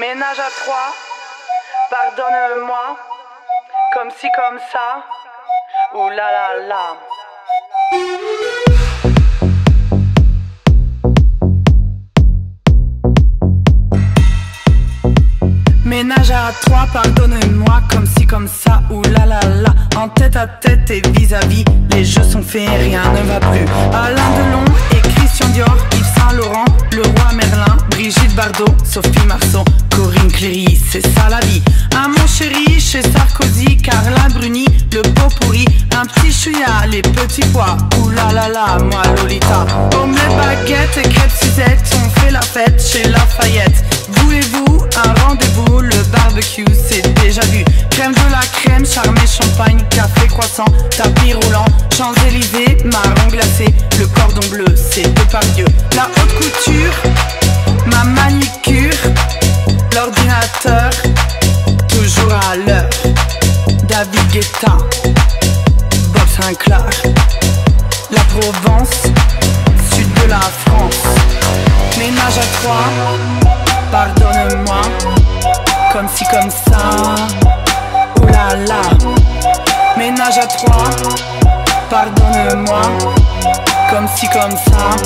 Ménage à trois, pardonne-moi, comme si comme ça, là là là. Ménage à trois, pardonne-moi, comme si comme ça, là là là. En tête à tête et vis-à-vis, les jeux sont faits, rien ne va plus. Alain Delon et Christian Dior, Sophie Marceau, Corinne Cléry, c'est ça la vie. Un mon chéri chez Sarkozy, Carla Bruni, le pot pourri, un petit chouïa, les petits pois, ouh là là là, moi Lolita. Omelette, baguette et crêpes Suzette, on fait la fête chez Lafayette. Voulez-vous un rendez-vous? Le barbecue c'est déjà vu Crème de la crème, charmé champagne Café croissant, tapis roulant Champs-Élysées, marron glacé Le cordon bleu c'est Dieu La haute couture, Guetta, Bob Sinclair La Provence, sud de la France. Ménage à trois. Pardonne-moi, comme si comme ça, oh là là, ménage à trois, pardonne-moi, comme si comme ça,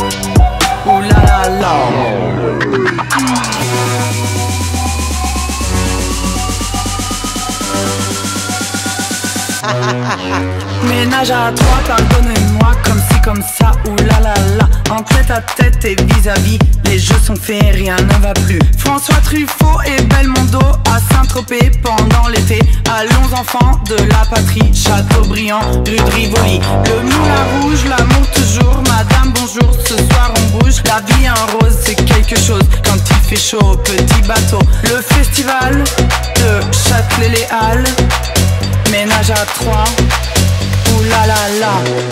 oh là là là. Ménage à trois, pardonne-moi comme si comme ça, ou la la la. En tête à tête et vis-à-vis, les jeux sont faits, rien ne va plus. François Truffaut et Belmondo à Saint-Tropez pendant l'été. Allons enfants de la patrie, Châteaubriand, rue de Rivoli. Le moulin rouge, l'amour toujours, madame bonjour, ce soir on bouge. La vie en rose, c'est quelque chose. Quand il fait chaud, petit bateau. Le festival de Châtelet-les-Halles Ménage à trois. Ouh là là.